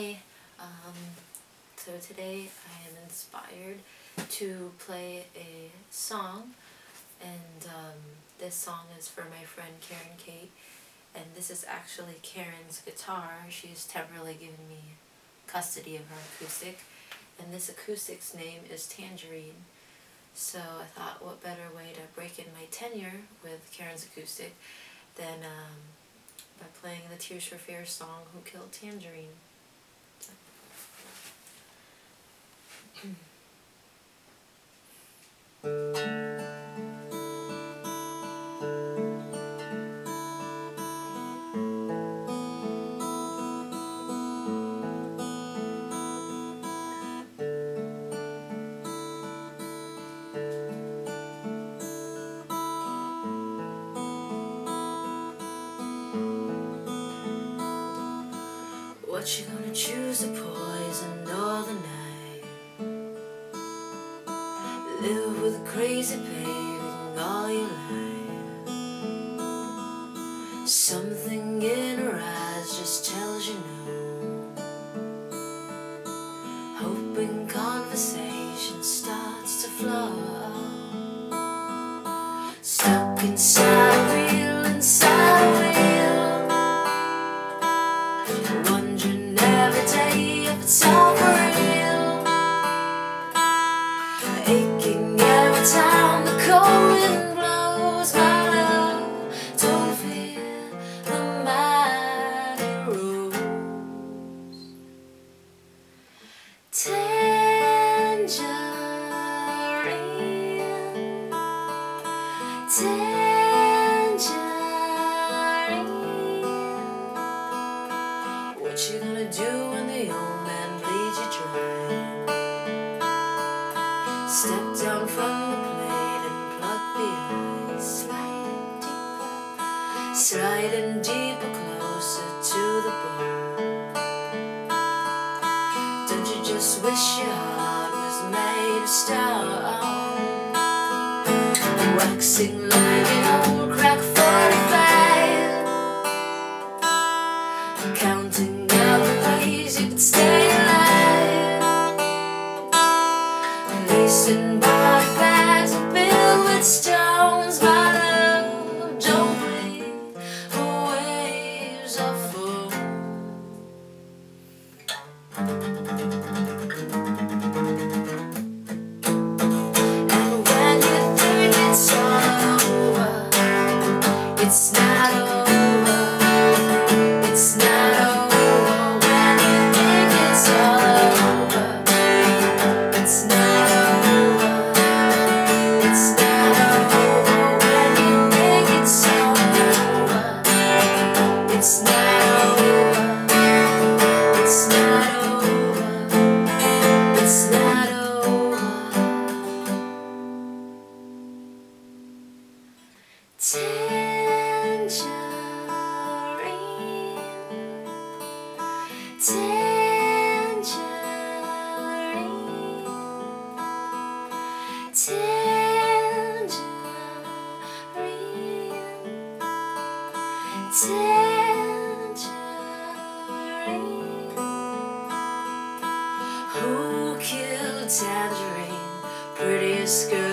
Hi, um, so today I am inspired to play a song and um, this song is for my friend Karen Cate and this is actually Karen's guitar. She She's temporarily given me custody of her acoustic and this acoustic's name is Tangerine. So I thought what better way to break in my tenure with Karen's acoustic than um, by playing the Tears for Fears song Who Killed Tangerine. What you gonna choose to poison crazy baby all your life. Something in her eyes just tells you no. Hoping conversation starts to flow. Stuck inside sliding deeper closer to the bone. Don't you just wish your heart was made of stone Waxing like an old crack 45 Counting out the ways you could stay Tangerine, tangerine, tangerine, tangerine. Who killed Tangerine? Prettiest girl